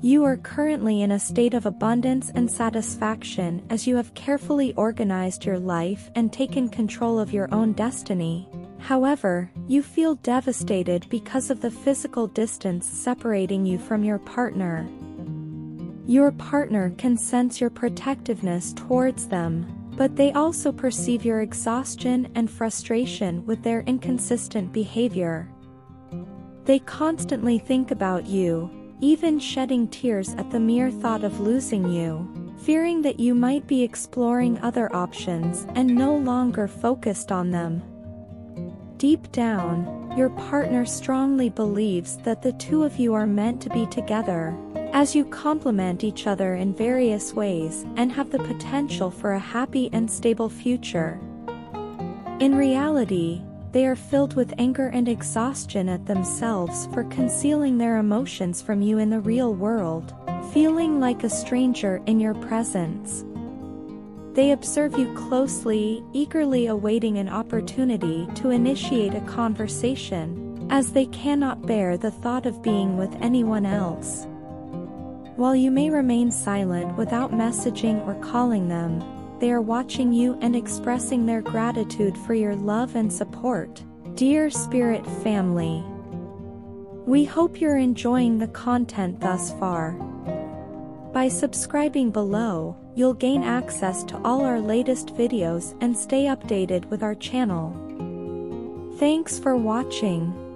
You are currently in a state of abundance and satisfaction as you have carefully organized your life and taken control of your own destiny. However, you feel devastated because of the physical distance separating you from your partner. Your partner can sense your protectiveness towards them, but they also perceive your exhaustion and frustration with their inconsistent behavior. They constantly think about you, even shedding tears at the mere thought of losing you, fearing that you might be exploring other options and no longer focused on them. Deep down, your partner strongly believes that the two of you are meant to be together, as you complement each other in various ways and have the potential for a happy and stable future. In reality, they are filled with anger and exhaustion at themselves for concealing their emotions from you in the real world, feeling like a stranger in your presence. They observe you closely, eagerly awaiting an opportunity to initiate a conversation, as they cannot bear the thought of being with anyone else. While you may remain silent without messaging or calling them, they are watching you and expressing their gratitude for your love and support. Dear Spirit Family, we hope you're enjoying the content thus far. By subscribing below, you'll gain access to all our latest videos and stay updated with our channel. Thanks for watching.